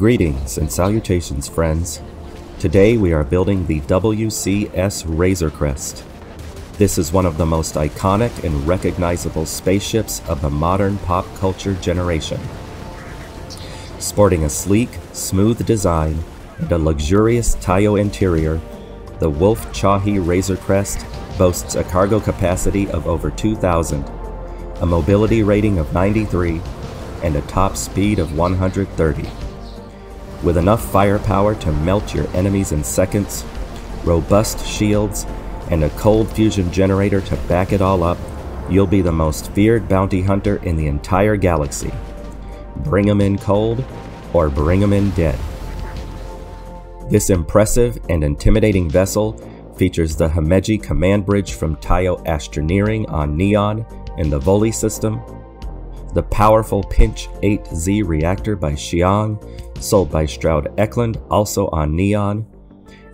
Greetings and salutations, friends. Today we are building the WCS Razorcrest. This is one of the most iconic and recognizable spaceships of the modern pop culture generation. Sporting a sleek, smooth design and a luxurious Taiyo interior, the Wolf Chawhee Razorcrest boasts a cargo capacity of over 2,000, a mobility rating of 93, and a top speed of 130. With enough firepower to melt your enemies in seconds, robust shields, and a cold fusion generator to back it all up, you'll be the most feared bounty hunter in the entire galaxy. Bring 'em in cold, or bring 'em in dead. This impressive and intimidating vessel features the Himeji command bridge from Taiyo Astroneering on Neon in the Volii system, the powerful Pinch 8Z reactor by Xiang, sold by Stroud Eklund, also on Neon,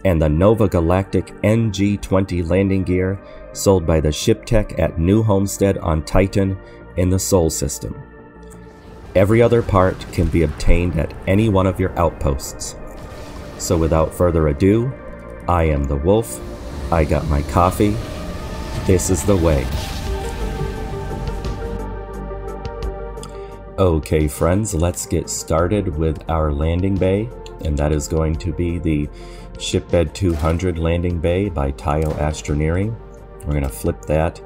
and the Nova Galactic NG-20 landing gear, sold by the Ship Tech at New Homestead on Titan in the Sol system. Every other part can be obtained at any one of your outposts. So without further ado, I am the wolf, I got my coffee, this is the way. Okay friends, let's get started with our landing bay, and that is going to be the Shipbed 200 landing bay by Taiyo Astroneering. We're going to flip that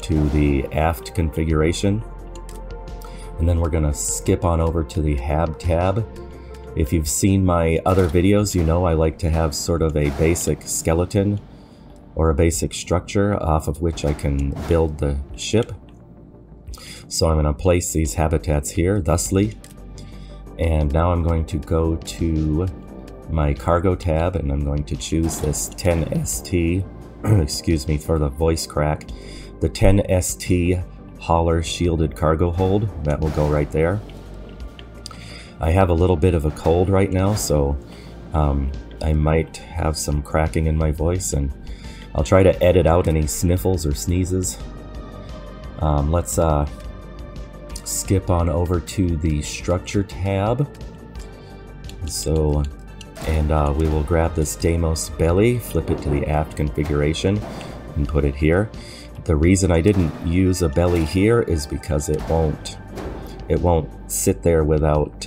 to the aft configuration, and then we're going to skip on over to the HAB tab. If you've seen my other videos, you know I like to have sort of a basic skeleton or a basic structure off of which I can build the ship. So I'm going to place these habitats here thusly. And now I'm going to go to my cargo tab and I'm going to choose this 10ST, excuse me for the voice crack, the 10ST Hauler Shielded Cargo Hold. That will go right there. I have a little bit of a cold right now, so um, I might have some cracking in my voice and I'll try to edit out any sniffles or sneezes. Um, let's uh, skip on over to the structure tab. So, and uh, we will grab this Deimos belly, flip it to the aft configuration, and put it here. The reason I didn't use a belly here is because it won't, it won't sit there without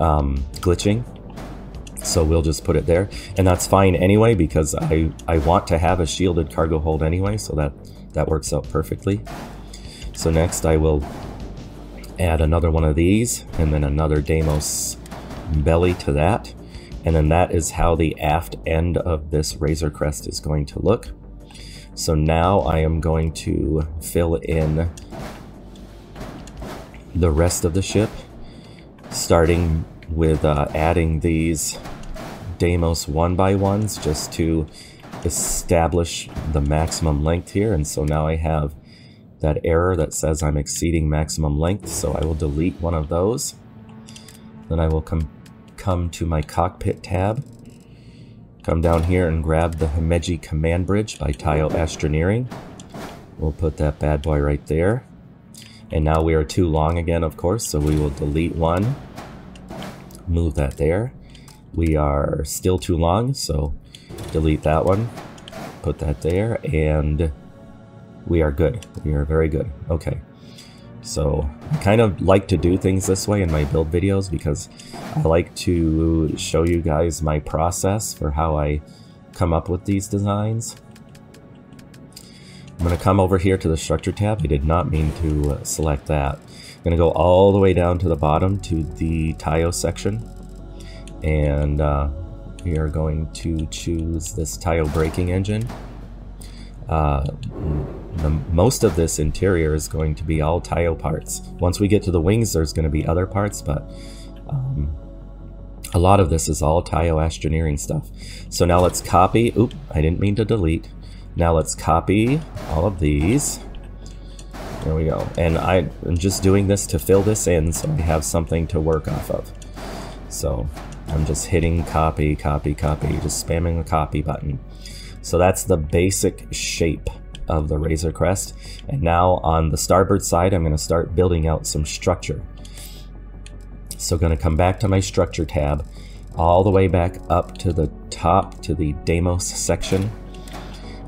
um, glitching. So we'll just put it there, and that's fine anyway because I I want to have a shielded cargo hold anyway, so that that works out perfectly. So next I will add another one of these and then another Deimos belly to that. And then that is how the aft end of this Razor Crest is going to look. So now I am going to fill in the rest of the ship, starting with uh, adding these Deimos one by ones just to establish the maximum length here. And so now I have that error that says I'm exceeding maximum length, so I will delete one of those. Then I will come come to my cockpit tab, come down here and grab the Himeji command bridge by Taiyo Astroneering. We'll put that bad boy right there. And now we are too long again, of course, so we will delete one, move that there. We are still too long, so delete that one, put that there, and we are good. We are very good. Okay. So I kind of like to do things this way in my build videos because I like to show you guys my process for how I come up with these designs. I'm going to come over here to the structure tab. I did not mean to uh, select that. I'm going to go all the way down to the bottom to the Taiyo section. And uh, we are going to choose this Taiyo braking engine. Uh, the, most of this interior is going to be all Taiyo parts. Once we get to the wings, there's going to be other parts, but um, a lot of this is all Taiyo Astroneering stuff. So now let's copy. Oop, I didn't mean to delete. Now let's copy all of these. There we go. And I, I'm just doing this to fill this in so I have something to work off of. So I'm just hitting copy, copy, copy, just spamming the copy button. So that's the basic shape of the Razor Crest. And now on the starboard side, I'm going to start building out some structure. So going to come back to my structure tab, all the way back up to the top to the Deimos section.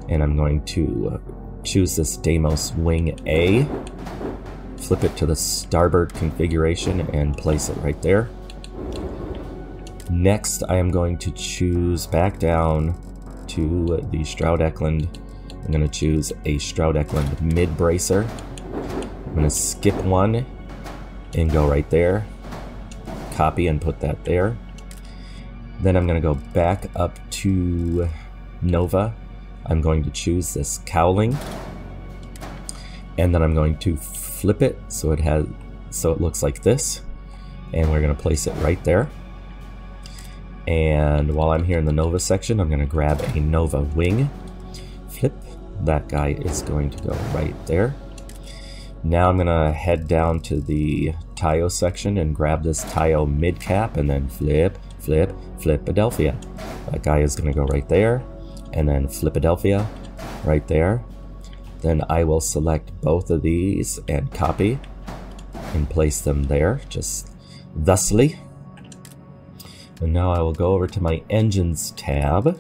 And I'm going to uh, choose this Deimos wing A, flip it to the starboard configuration and place it right there. Next, I am going to choose back down to the Stroud Eklund. I'm going to choose a Stroud Eklund mid bracer. I'm going to skip one and go right there. Copy and put that there. Then I'm going to go back up to Nova. I'm going to choose this cowling. And then I'm going to flip it so it has so it looks like this. And we're going to place it right there. And while I'm here in the Nova section, I'm going to grab a Nova wing. Flip. That guy is going to go right there. Now I'm going to head down to the Taiyo section and grab this Taiyo mid cap and then flip, flip, Flipadelphia. That guy is going to go right there and then Flipadelphia right there. Then I will select both of these and copy and place them there just thusly. And now I will go over to my engines tab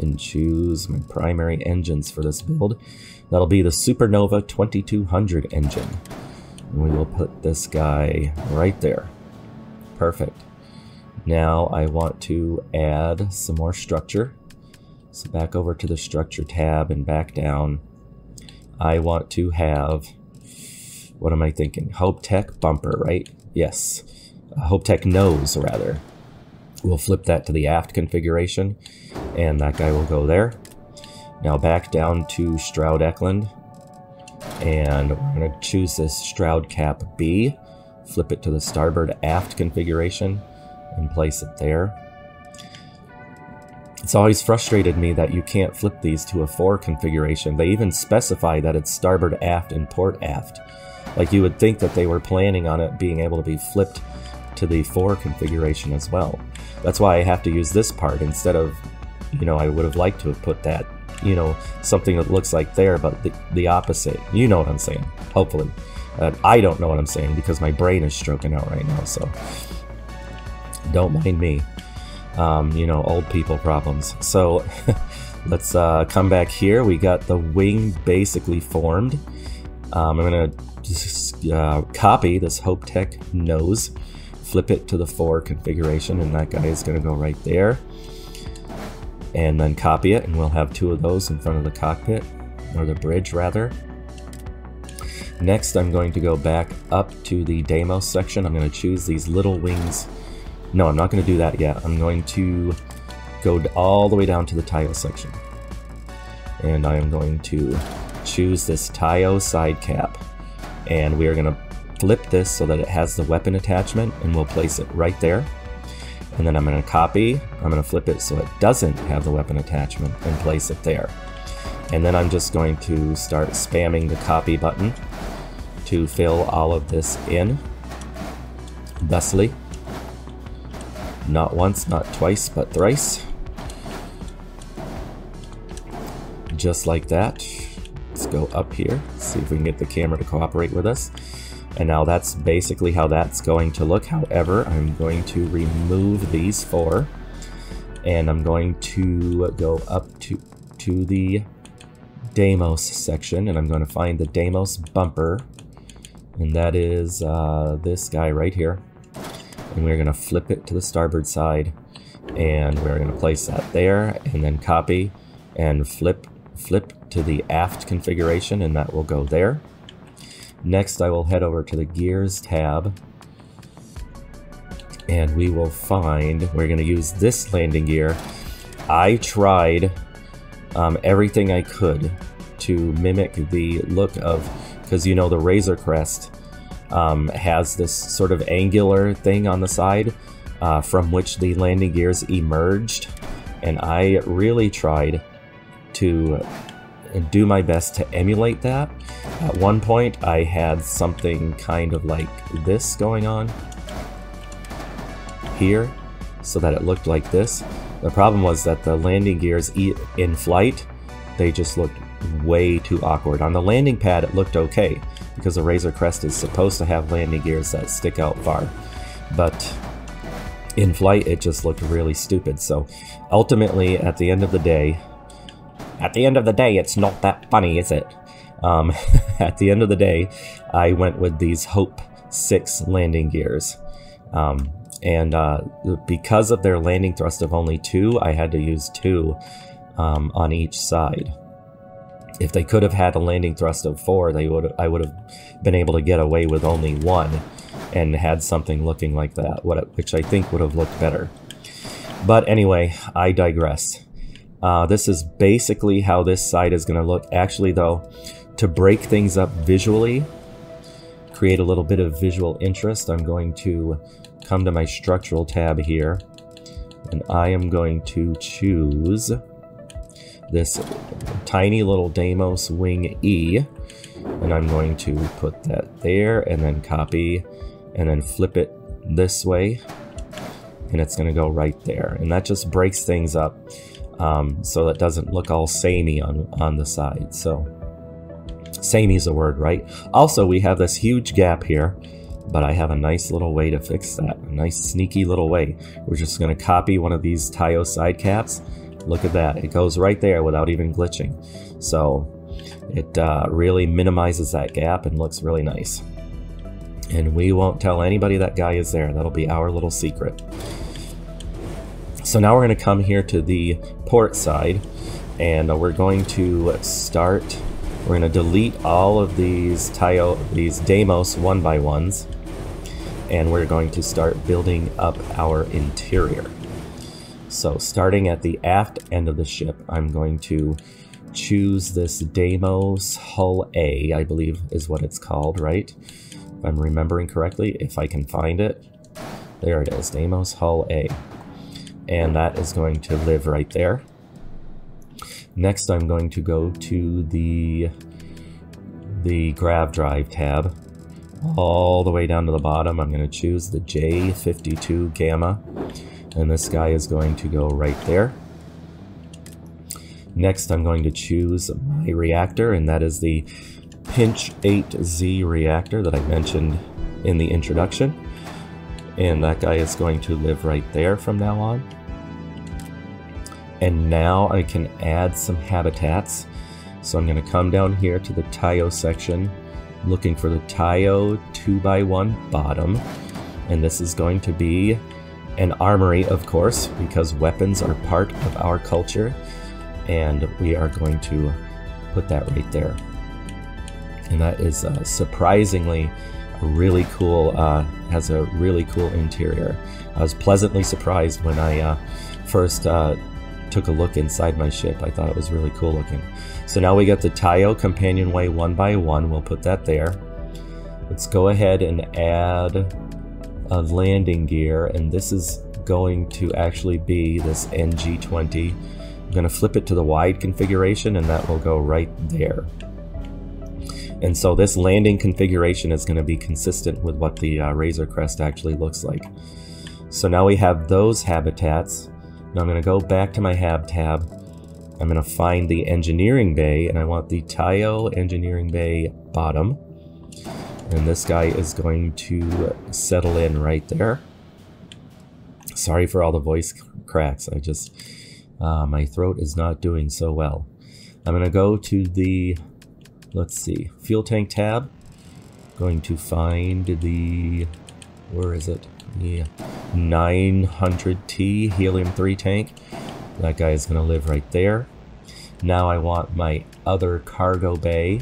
and choose my primary engines for this build. That'll be the Supernova 2200 engine. And we will put this guy right there. Perfect. Now I want to add some more structure. So back over to the structure tab and back down. I want to have, what am I thinking? Hope Tech bumper, right? Yes. Uh, Hope Tech nose, rather. We'll flip that to the aft configuration, and that guy will go there. Now back down to Stroud Eklund, and we're going to choose this Stroud Cap B, flip it to the starboard aft configuration, and place it there. It's always frustrated me that you can't flip these to a 4 configuration. They even specify that it's starboard aft and port aft. Like you would think that they were planning on it being able to be flipped to the 4 configuration as well. That's why I have to use this part instead of, you know, I would have liked to have put that, you know, something that looks like there, but the, the opposite. You know what I'm saying, hopefully. Uh, I don't know what I'm saying because my brain is stroking out right now, so don't mind me. Um, you know, old people problems. So let's uh, come back here. We got the wing basically formed. Um, I'm going to uh, copy this Hope Tech nose flip it to the 4 configuration and that guy is going to go right there. And then copy it and we'll have two of those in front of the cockpit, or the bridge rather. Next I'm going to go back up to the Deimos section. I'm going to choose these little wings. No, I'm not going to do that yet. I'm going to go all the way down to the Taiyo section. And I am going to choose this Taiyo side cap. And we are going to flip this so that it has the weapon attachment and we'll place it right there. And then I'm going to copy, I'm going to flip it so it doesn't have the weapon attachment and place it there. And then I'm just going to start spamming the copy button to fill all of this in thusly. Not once, not twice, but thrice. Just like that. Let's go up here, see if we can get the camera to cooperate with us. And now that's basically how that's going to look. However, I'm going to remove these four and I'm going to go up to, to the Deimos section and I'm going to find the Deimos bumper and that is uh, this guy right here. And we're going to flip it to the starboard side and we're going to place that there and then copy and flip flip to the aft configuration and that will go there. Next, I will head over to the Gears tab, and we will find, we're going to use this landing gear. I tried um, everything I could to mimic the look of, because you know the Razor Crest um, has this sort of angular thing on the side uh, from which the landing gears emerged, and I really tried to do my best to emulate that. At one point, I had something kind of like this going on here, so that it looked like this. The problem was that the landing gears in flight, they just looked way too awkward. On the landing pad, it looked okay, because the Razor Crest is supposed to have landing gears that stick out far. but in flight it just looked really stupid. So ultimately, at the end of the day, at the end of the day, it's not that funny, is it? Um, at the end of the day, I went with these Hope 6 landing gears. Um, and uh, because of their landing thrust of only two, I had to use two um, on each side. If they could have had a landing thrust of four, they would I would have been able to get away with only one and had something looking like that, which I think would have looked better. But anyway, I digress. Uh, this is basically how this side is going to look. Actually, though, to break things up visually, create a little bit of visual interest, I'm going to come to my structural tab here, and I am going to choose this tiny little Deimos wing E, and I'm going to put that there, and then copy, and then flip it this way, and it's going to go right there. And that just breaks things up um, so it doesn't look all samey on, on the side. So samey is a word, right? Also, we have this huge gap here, but I have a nice little way to fix that. A nice sneaky little way. We're just going to copy one of these Taiyo side caps. Look at that. It goes right there without even glitching. So it uh, really minimizes that gap and looks really nice. And we won't tell anybody that guy is there. That'll be our little secret. So now we're going to come here to the port side and uh, we're going to start, we're going to delete all of these Taiyo, these Deimos one by ones and we're going to start building up our interior. So starting at the aft end of the ship, I'm going to choose this Deimos Hull A, I believe is what it's called, right? If I'm remembering correctly, if I can find it. There it is, Deimos Hull A and that is going to live right there. Next, I'm going to go to the, the Grav Drive tab. All the way down to the bottom, I'm going to choose the J52 Gamma, and this guy is going to go right there. Next, I'm going to choose my reactor, and that is the Pinch 8Z reactor that I mentioned in the introduction. And that guy is going to live right there from now on. And now I can add some habitats. So I'm going to come down here to the Taiyo section, looking for the Taiyo 2x1 bottom. And this is going to be an armory, of course, because weapons are part of our culture. And we are going to put that right there. And that is uh, surprisingly really cool, uh, has a really cool interior. I was pleasantly surprised when I uh, first uh, took a look inside my ship. I thought it was really cool looking. So now we got the Taiyo companionway one by one. We'll put that there. Let's go ahead and add a landing gear. And this is going to actually be this NG20. I'm going to flip it to the wide configuration and that will go right there. And so this landing configuration is going to be consistent with what the uh, Razor Crest actually looks like. So now we have those habitats. Now I'm going to go back to my Hab tab. I'm going to find the engineering bay, and I want the Taiyo engineering bay bottom. And this guy is going to settle in right there. Sorry for all the voice cracks. I just, uh, my throat is not doing so well. I'm going to go to the, let's see, fuel tank tab. Going to find the, where is it? the 900T helium-3 tank. That guy is going to live right there. Now I want my other cargo bay,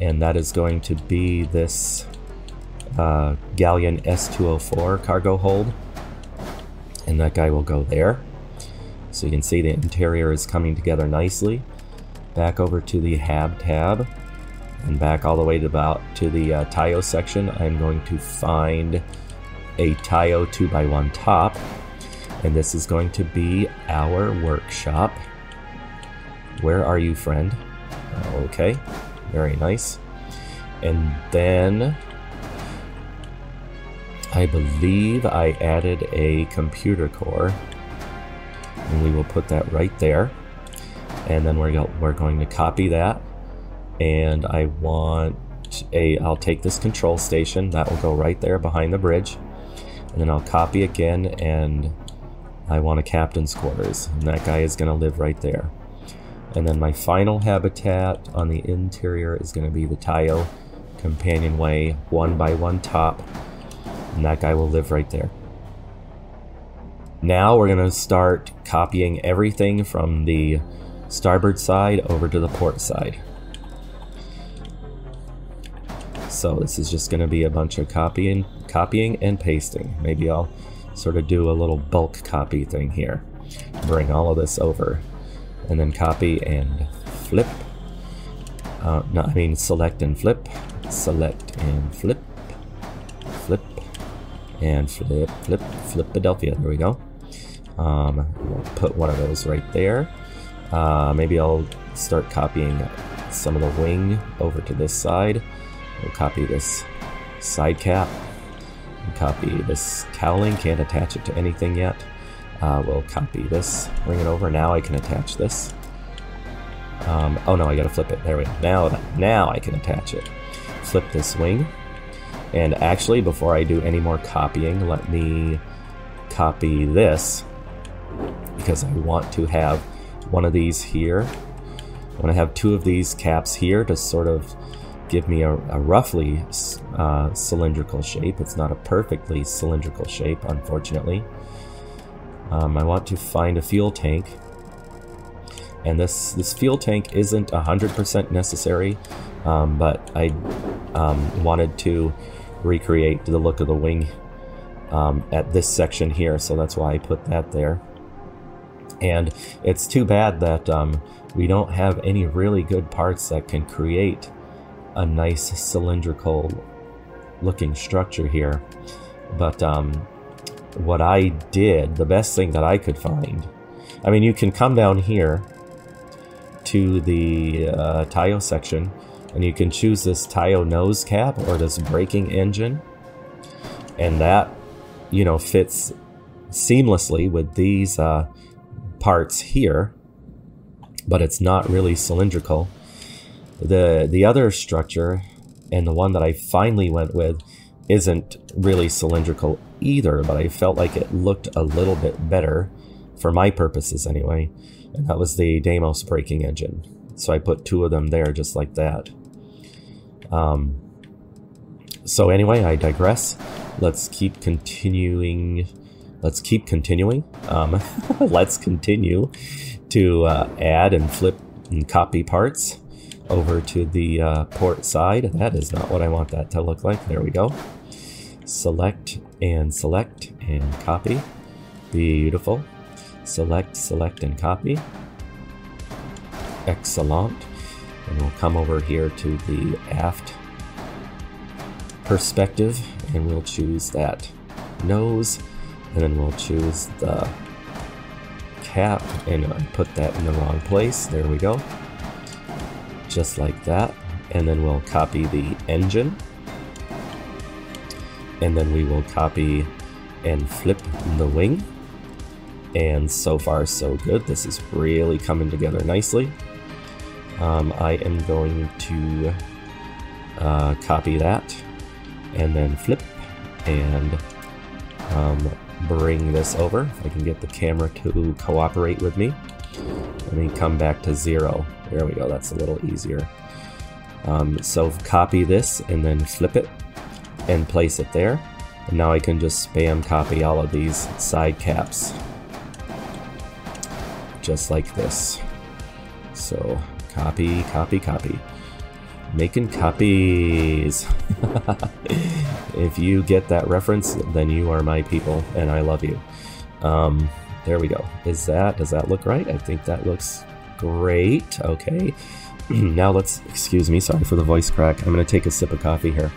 and that is going to be this uh, Galleon S204 cargo hold. And that guy will go there. So you can see the interior is coming together nicely. Back over to the Hab tab, and back all the way to about to the uh, section, I'm going to find a Taiyo 2x1 top. And this is going to be our workshop. Where are you, friend? Okay, very nice. And then I believe I added a computer core. And we will put that right there. And then we're, we're going to copy that. And I want a, I'll take this control station. That will go right there behind the bridge. And then I'll copy again and I want a captain's quarters. And that guy is going to live right there. And then my final habitat on the interior is going to be the Taiyo companionway, one by one top. And that guy will live right there. Now we're going to start copying everything from the starboard side over to the port side. So this is just going to be a bunch of copying, copying and pasting. Maybe I'll sort of do a little bulk copy thing here. Bring all of this over and then copy and flip. Uh, no, I mean select and flip, select and flip, flip, and flip, flip, Philadelphia. There we go. Um, we'll put one of those right there. Uh, maybe I'll start copying some of the wing over to this side. We'll copy this side cap. Copy this cowling, can't attach it to anything yet. Uh, we'll copy this, bring it over. Now I can attach this. Um, oh no, I gotta flip it. There we go. Now, now I can attach it. Flip this wing. And actually, before I do any more copying, let me copy this because I want to have one of these here. I want to have two of these caps here to sort of give me a, a roughly uh, cylindrical shape. It's not a perfectly cylindrical shape, unfortunately. Um, I want to find a fuel tank. And this, this fuel tank isn't 100% necessary, um, but I um, wanted to recreate the look of the wing um, at this section here, so that's why I put that there. And it's too bad that um, we don't have any really good parts that can create a nice cylindrical looking structure here. But um, what I did, the best thing that I could find, I mean, you can come down here to the uh, Taiyo section and you can choose this Taiyo nose cap or this braking engine. And that, you know, fits seamlessly with these uh, parts here, but it's not really cylindrical. The, the other structure, and the one that I finally went with, isn't really cylindrical either, but I felt like it looked a little bit better, for my purposes anyway, and that was the Deimos braking engine. So I put two of them there just like that. Um, so anyway, I digress. Let's keep continuing let's keep continuing. Um, let's continue to uh, add and flip and copy parts over to the uh, port side. That is not what I want that to look like. There we go. Select and select and copy. Beautiful. Select, select, and copy. Excellent. And we'll come over here to the aft perspective and we'll choose that nose and then we'll choose the cap and I put that in the wrong place. There we go. Just like that. And then we'll copy the engine. And then we will copy and flip the wing. And so far so good. This is really coming together nicely. Um, I am going to uh, copy that and then flip and um, bring this over. If I can get the camera to cooperate with me. Let me come back to zero. There we go, that's a little easier. Um, so copy this and then flip it and place it there. And now I can just spam copy all of these side caps. Just like this. So copy, copy, copy making copies. if you get that reference, then you are my people, and I love you. Um, there we go. Is that, does that look right? I think that looks great. Okay. now let's, excuse me, sorry for the voice crack. I'm going to take a sip of coffee here.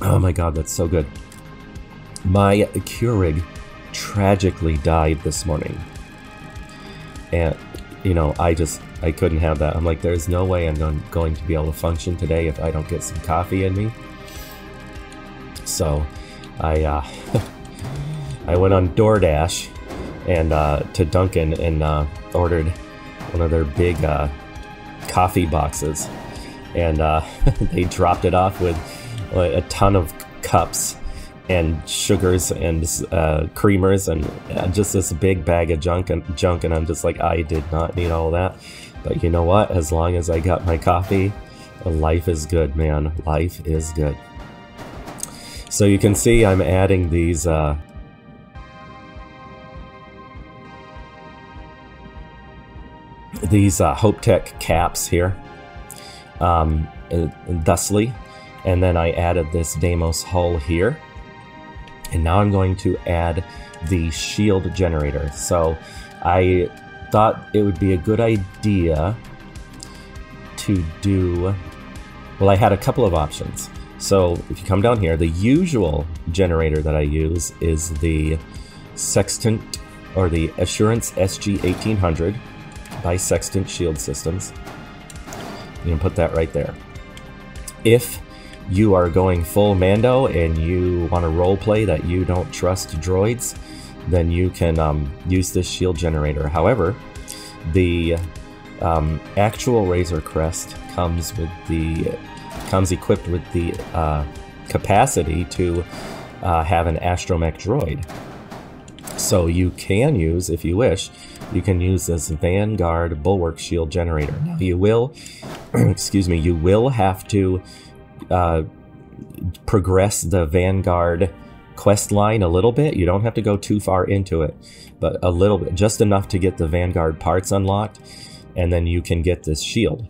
Oh my god, that's so good. My Keurig tragically died this morning. And you know, I just, I couldn't have that. I'm like, there's no way I'm going to be able to function today if I don't get some coffee in me. So, I, uh, I went on DoorDash and uh, to Dunkin' and uh, ordered one of their big uh, coffee boxes, and uh, they dropped it off with like, a ton of cups and sugars and uh, creamers and, and just this big bag of junk and junk. And I'm just like I did not need all that. But you know what? As long as I got my coffee life is good man. Life is good. So you can see I'm adding these uh, these uh, HopeTech caps here um, thusly and then I added this Deimos hull here and now I'm going to add the shield generator. So I thought it would be a good idea to do, well, I had a couple of options. So if you come down here, the usual generator that I use is the Sextant or the Assurance SG1800 by Sextant Shield Systems. You can put that right there. If you are going full Mando and you want to roleplay that you don't trust droids, then you can um, use this shield generator. However, the um, actual Razor Crest comes with the comes equipped with the uh, capacity to uh, have an astromech droid. So you can use, if you wish, you can use this Vanguard Bulwark Shield generator. Now you will, excuse me, you will have to uh, progress the Vanguard quest line a little bit. You don't have to go too far into it, but a little bit, just enough to get the Vanguard parts unlocked, and then you can get this shield.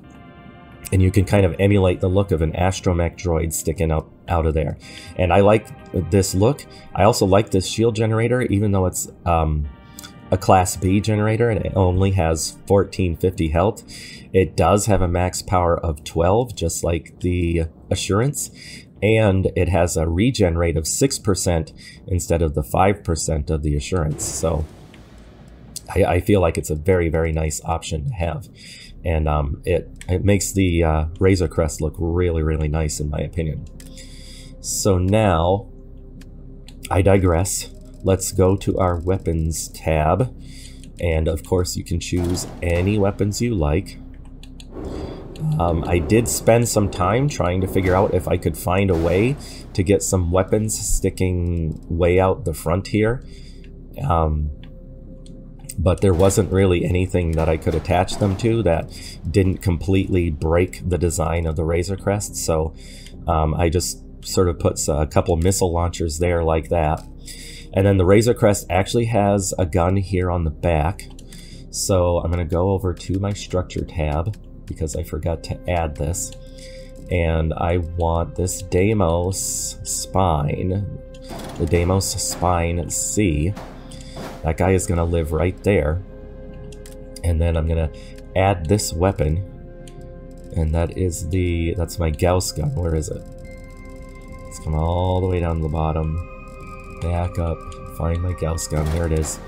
And you can kind of emulate the look of an astromech droid sticking up out of there. And I like this look. I also like this shield generator, even though it's um, a Class B generator and it only has 1450 health. It does have a max power of 12, just like the Assurance, and it has a regen rate of 6% instead of the 5% of the Assurance. So I, I, feel like it's a very, very nice option to have. And um, it, it makes the uh, Razor Crest look really, really nice in my opinion. So now, I digress. Let's go to our weapons tab. And of course you can choose any weapons you like. Um, I did spend some time trying to figure out if I could find a way to get some weapons sticking way out the front here. Um, but there wasn't really anything that I could attach them to that didn't completely break the design of the Razor Crest. So um, I just sort of put a couple missile launchers there like that. And then the Razor Crest actually has a gun here on the back. So I'm going to go over to my structure tab because I forgot to add this. And I want this Deimos spine, the Deimos spine C. That guy is going to live right there. And then I'm going to add this weapon. And that is the, that's my Gauss gun. Where is it? Let's come all the way down to the bottom. Back up, find my Gauss gun. There it is.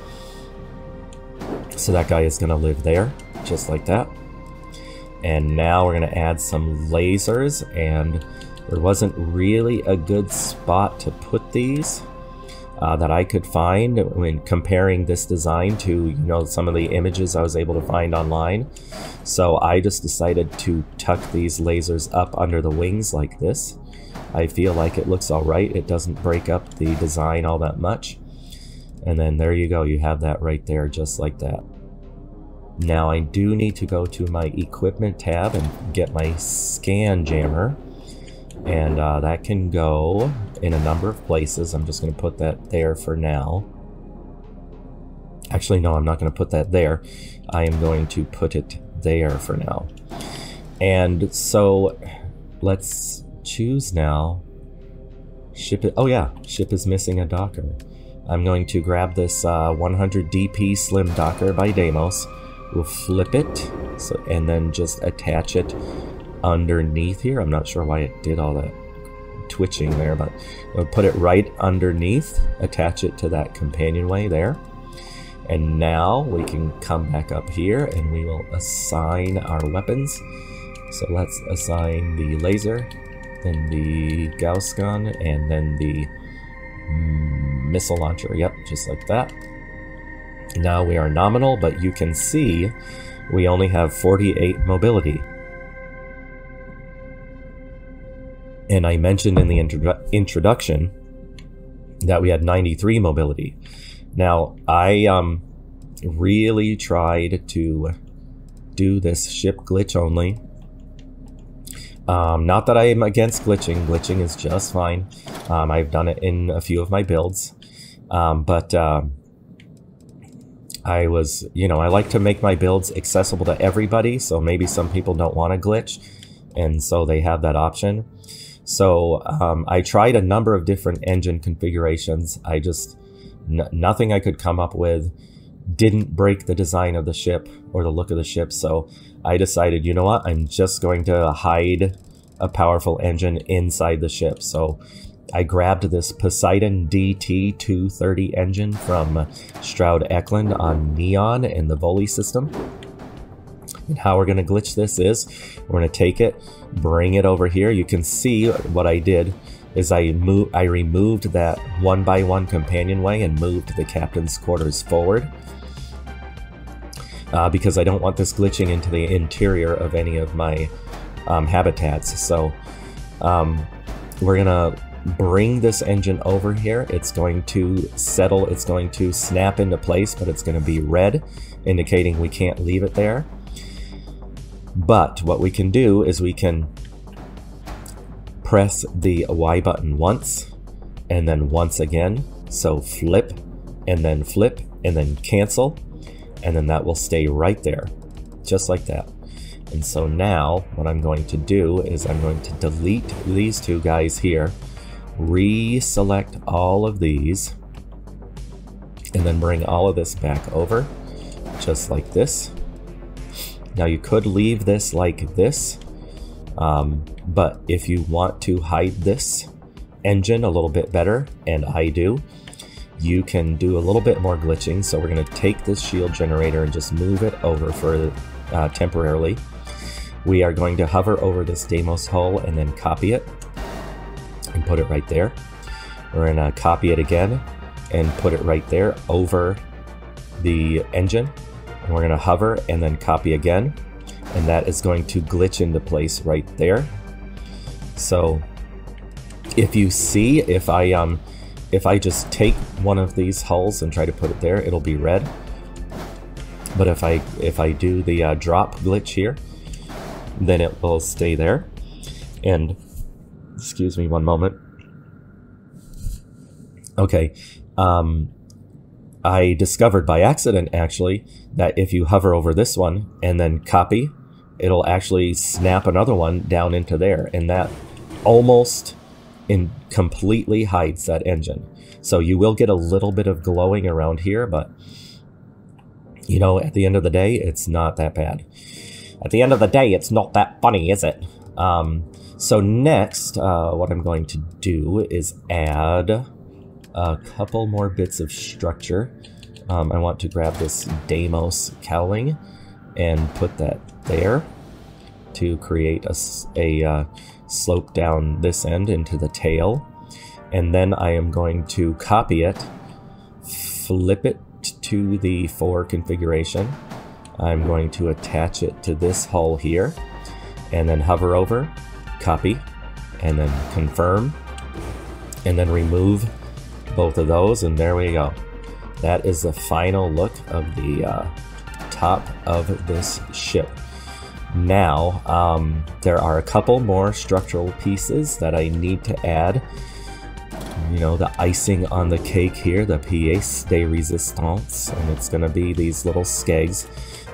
So that guy is going to live there, just like that. And now we're going to add some lasers, and there wasn't really a good spot to put these uh, that I could find when comparing this design to, you know, some of the images I was able to find online. So I just decided to tuck these lasers up under the wings like this. I feel like it looks alright. It doesn't break up the design all that much. And then there you go. You have that right there just like that. Now I do need to go to my equipment tab and get my scan jammer. And uh, that can go in a number of places. I'm just going to put that there for now. Actually, no, I'm not going to put that there. I am going to put it there for now. And so let's choose now. Ship it. Oh yeah, ship is missing a docker. I'm going to grab this uh, 100 DP Slim Docker by Deimos We'll flip it so, and then just attach it underneath here. I'm not sure why it did all that twitching there, but we'll put it right underneath, attach it to that companionway there. And now we can come back up here and we will assign our weapons. So let's assign the laser, then the Gauss gun, and then the missile launcher. Yep, just like that. Now we are nominal, but you can see we only have 48 mobility. And I mentioned in the introdu introduction that we had 93 mobility. Now, I um, really tried to do this ship glitch only. Um, not that I am against glitching. Glitching is just fine. Um, I've done it in a few of my builds. Um, but uh, I was, you know, I like to make my builds accessible to everybody. So maybe some people don't want to glitch. And so they have that option. So um, I tried a number of different engine configurations. I just, nothing I could come up with didn't break the design of the ship or the look of the ship. So I decided, you know what, I'm just going to hide a powerful engine inside the ship. So I grabbed this Poseidon DT230 engine from Stroud Eklund on Neon in the Volii system. And how we're going to glitch this is we're going to take it, bring it over here. You can see what I did is I move, I removed that one by one companionway and moved the captain's quarters forward. Uh, because I don't want this glitching into the interior of any of my um, habitats. So um, we're gonna bring this engine over here. It's going to settle, it's going to snap into place, but it's gonna be red, indicating we can't leave it there. But what we can do is we can press the Y button once and then once again. So flip and then flip and then cancel. And then that will stay right there, just like that. And so now what I'm going to do is I'm going to delete these two guys here, reselect all of these, and then bring all of this back over, just like this. Now you could leave this like this, um, but if you want to hide this engine a little bit better, and I do, you can do a little bit more glitching. So we're going to take this shield generator and just move it over for uh, temporarily. We are going to hover over this Deimos hull and then copy it and put it right there. We're going to copy it again and put it right there over the engine and we're going to hover and then copy again. And that is going to glitch into place right there. So if you see, if I um, if I just take one of these hulls and try to put it there, it'll be red. But if I if I do the uh, drop glitch here, then it will stay there. And excuse me one moment. Okay, um, I discovered by accident actually that if you hover over this one and then copy, it'll actually snap another one down into there and that almost in completely hides that engine. So you will get a little bit of glowing around here, but you know, at the end of the day, it's not that bad. At the end of the day, it's not that funny, is it? Um, so next, uh, what I'm going to do is add a couple more bits of structure. Um, I want to grab this Deimos cowling and put that there to create a, a uh, slope down this end into the tail. And then I am going to copy it, flip it to the 4 configuration. I'm going to attach it to this hull here, and then hover over, copy, and then confirm, and then remove both of those, and there we go. That is the final look of the uh, top of this ship. Now, um, there are a couple more structural pieces that I need to add. You know, the icing on the cake here, the pièce de résistance, and it's going to be these little skegs.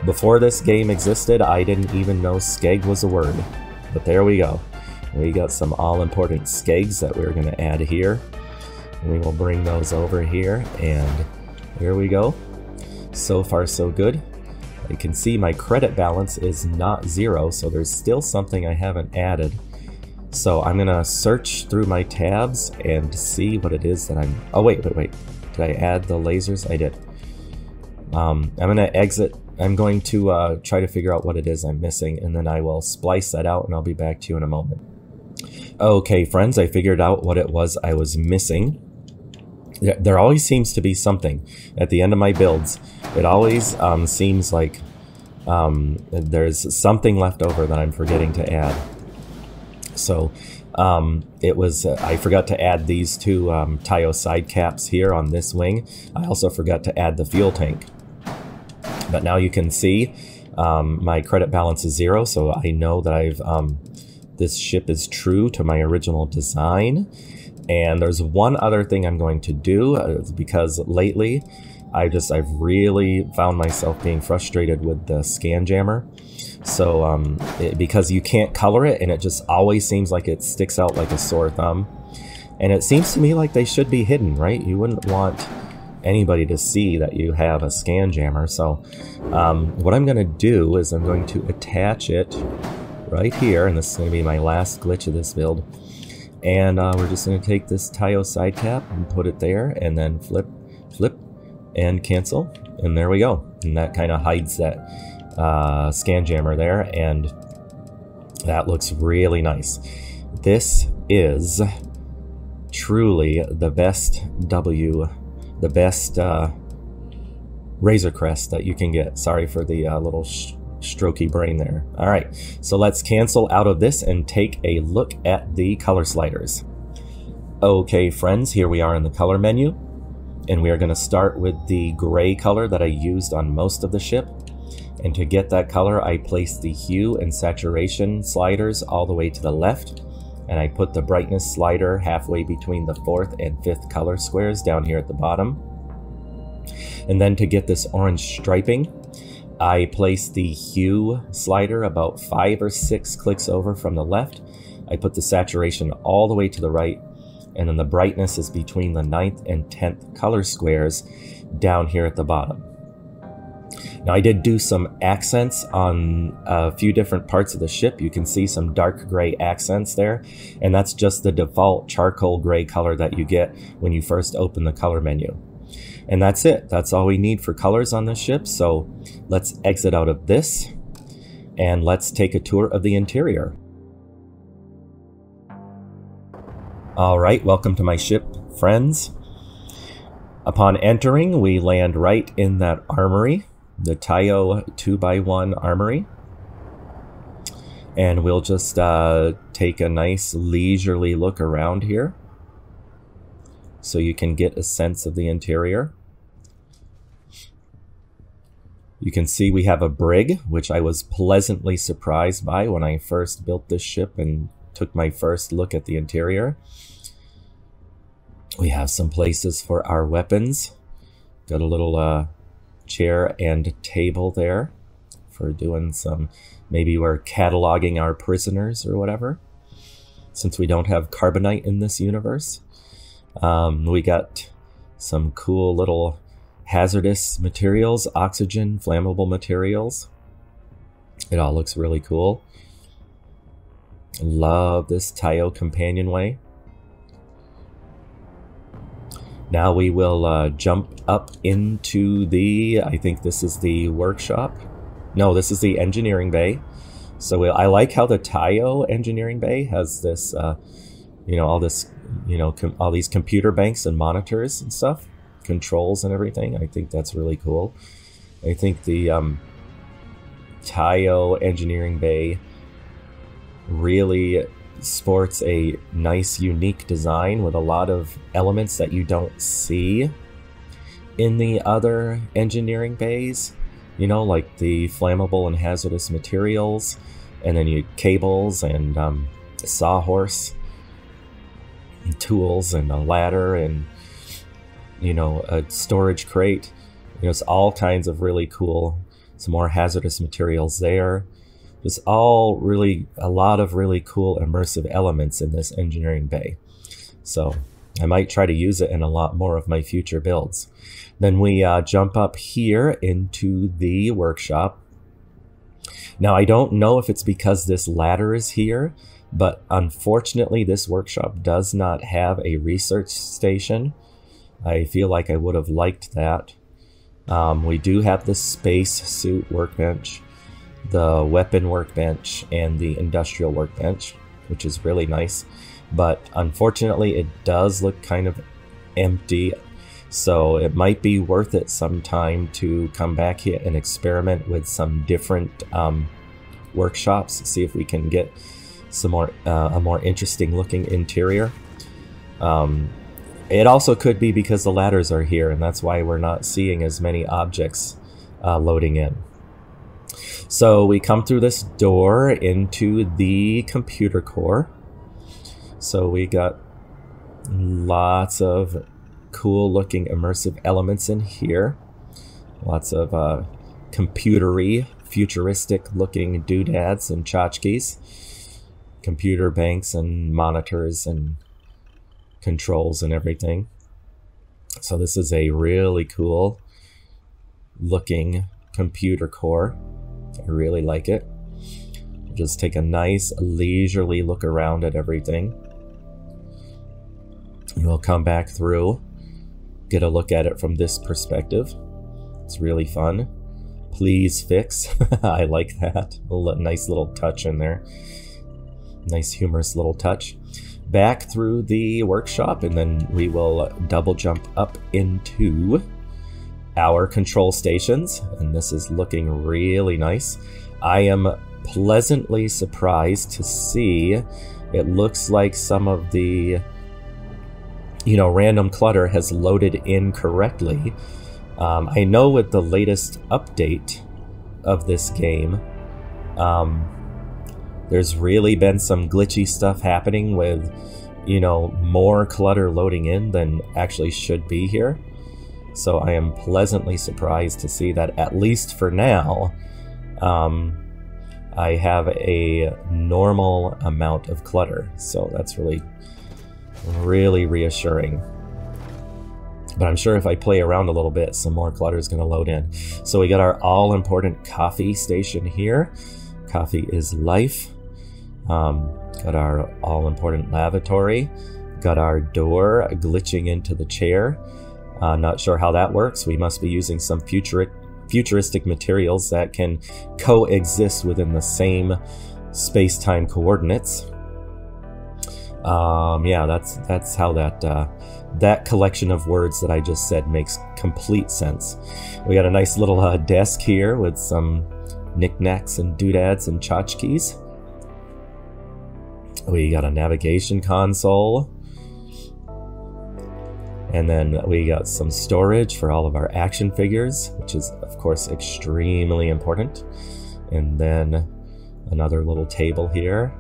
Before this game existed, I didn't even know skeg was a word. But there we go. We got some all-important skegs that we're going to add here. We will bring those over here, and here we go. So far, so good. You can see my credit balance is not zero, so there's still something I haven't added. So I'm gonna search through my tabs and see what it is that I'm... Oh, wait, wait, wait. Did I add the lasers? I did. Um, I'm gonna exit. I'm going to uh, try to figure out what it is I'm missing, and then I will splice that out, and I'll be back to you in a moment. Okay, friends, I figured out what it was I was missing there always seems to be something at the end of my builds. It always um, seems like um, there's something left over that I'm forgetting to add. So Um, it was uh, I forgot to add these two um, Taiyo side caps here on this wing. I also forgot to add the fuel tank. But now you can see um, my credit balance is zero, so I know that I've um, this ship is true to my original design. And there's one other thing I'm going to do uh, because lately I just I've really found myself being frustrated with the scan jammer. So um, it, because you can't color it and it just always seems like it sticks out like a sore thumb. And it seems to me like they should be hidden, right? You wouldn't want anybody to see that you have a scan jammer. So um, what I'm going to do is I'm going to attach it right here, and this is going to be my last glitch of this build. And uh, we're just going to take this Taiyo side cap and put it there, and then flip, flip, and cancel. And there we go. And that kind of hides that uh, scan jammer there, and that looks really nice. This is truly the best W the best uh, Razor Crest that you can get. Sorry for the uh, little strokey brain there. All right, so let's cancel out of this and take a look at the color sliders. Okay, friends, here we are in the color menu. And we are going to start with the gray color that I used on most of the ship. And to get that color, I placed the hue and saturation sliders all the way to the left and I put the brightness slider halfway between the fourth and fifth color squares down here at the bottom. And then to get this orange striping, I place the hue slider about five or six clicks over from the left. I put the saturation all the way to the right, and then the brightness is between the ninth and tenth color squares down here at the bottom. Now I did do some accents on a few different parts of the ship. You can see some dark gray accents there, and that's just the default charcoal gray color that you get when you first open the color menu. And that's it. That's all we need for colors on this ship. So let's exit out of this and let's take a tour of the interior. All right, welcome to my ship, friends. Upon entering, we land right in that armory the Taiyo 2x1 armory. And we'll just uh, take a nice leisurely look around here so you can get a sense of the interior. You can see we have a brig, which I was pleasantly surprised by when I first built this ship and took my first look at the interior. We have some places for our weapons. Got a little uh, chair and table there for doing some, maybe we're cataloging our prisoners or whatever, since we don't have carbonite in this universe. Um, we got some cool little hazardous materials, oxygen, flammable materials. It all looks really cool. Love this Taiyo companionway. Now we will uh, jump up into the, I think this is the workshop. No, this is the engineering bay. So I like how the Taiyo engineering bay has this, uh, you know, all this, you know, all these computer banks and monitors and stuff, controls and everything. I think that's really cool. I think the um, Taiyo engineering bay really sports a nice, unique design with a lot of elements that you don't see in the other engineering bays. You know, like the flammable and hazardous materials, and then you cables and um, sawhorse, tools, and a ladder, and you know, a storage crate. You know, it's all kinds of really cool, some more hazardous materials there. There's all really a lot of really cool immersive elements in this engineering bay. So I might try to use it in a lot more of my future builds. Then we uh, jump up here into the workshop. Now I don't know if it's because this ladder is here, but unfortunately this workshop does not have a research station. I feel like I would have liked that. Um, we do have the space suit workbench the weapon workbench and the industrial workbench, which is really nice. But unfortunately, it does look kind of empty. So it might be worth it sometime to come back here and experiment with some different um, workshops, see if we can get some more uh, a more interesting looking interior. Um, it also could be because the ladders are here, and that's why we're not seeing as many objects uh, loading in. So we come through this door into the computer core. So we got lots of cool looking immersive elements in here. Lots of uh, computery, futuristic looking doodads and tchotchkes. Computer banks and monitors and controls and everything. So this is a really cool looking computer core. I really like it. Just take a nice leisurely look around at everything. We'll come back through, get a look at it from this perspective. It's really fun. Please fix. I like that. A nice little touch in there. Nice humorous little touch back through the workshop and then we will double jump up into our control stations and this is looking really nice. I am pleasantly surprised to see it looks like some of the you know random clutter has loaded in correctly. Um, I know with the latest update of this game um, there's really been some glitchy stuff happening with, you know, more clutter loading in than actually should be here. So I am pleasantly surprised to see that at least for now, um, I have a normal amount of clutter. So that's really, really reassuring. But I'm sure if I play around a little bit, some more clutter is going to load in. So we got our all-important coffee station here. Coffee is life. Um, got our all important lavatory. Got our door glitching into the chair. Uh, not sure how that works. We must be using some futuri futuristic materials that can coexist within the same space-time coordinates. Um, yeah, that's that's how that uh, that collection of words that I just said makes complete sense. We got a nice little uh, desk here with some knickknacks and doodads and tchotchkes. We got a navigation console. And then we got some storage for all of our action figures, which is, of course, extremely important. And then another little table here.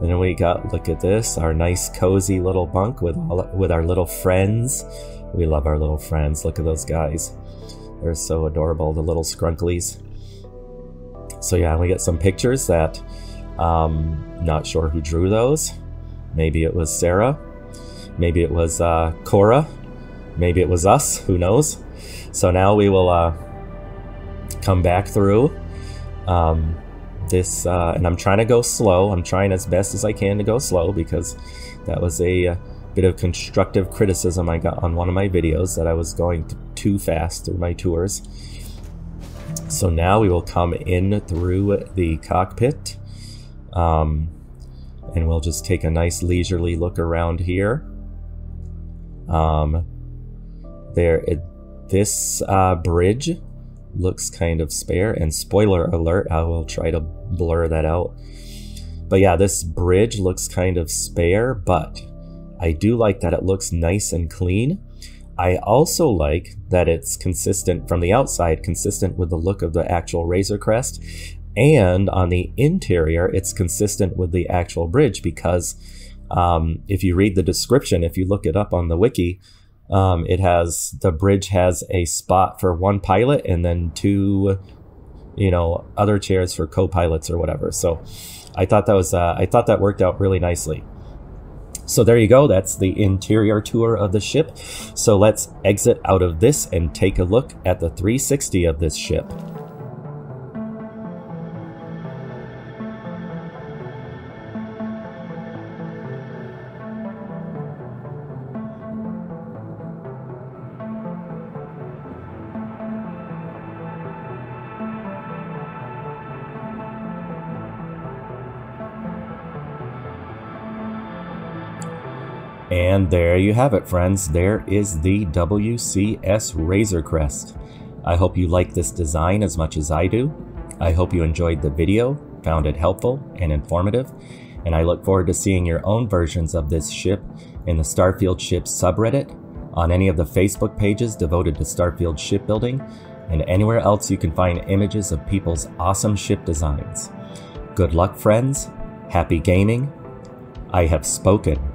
And then we got, look at this, our nice cozy little bunk with all, with our little friends. We love our little friends. Look at those guys. They're so adorable, the little scrunklies. So yeah, we get some pictures that um, not sure who drew those. Maybe it was Sarah. Maybe it was uh, Cora. Maybe it was us. Who knows? So now we will uh, come back through um, this, uh, and I'm trying to go slow. I'm trying as best as I can to go slow because that was a, a uh, bit of constructive criticism I got on one of my videos that I was going too fast through my tours. So now we will come in through the cockpit um, and we'll just take a nice leisurely look around here. Um, there, it, this uh, bridge looks kind of spare, and spoiler alert, I will try to blur that out. But yeah, this bridge looks kind of spare, but I do like that it looks nice and clean. I also like that it's consistent from the outside, consistent with the look of the actual Razor Crest, and on the interior, it's consistent with the actual bridge because um, if you read the description, if you look it up on the wiki, um, it has the bridge has a spot for one pilot and then two, you know, other chairs for co-pilots or whatever. So I thought that was uh, I thought that worked out really nicely. So there you go. That's the interior tour of the ship. So let's exit out of this and take a look at the 360 of this ship. And there you have it, friends. There is the WCS Razor Crest. I hope you like this design as much as I do. I hope you enjoyed the video, found it helpful and informative. and I look forward to seeing your own versions of this ship in the Starfield Ships subreddit, on any of the Facebook pages devoted to Starfield shipbuilding, and anywhere else you can find images of people's awesome ship designs. Good luck, friends. Happy gaming. I have spoken.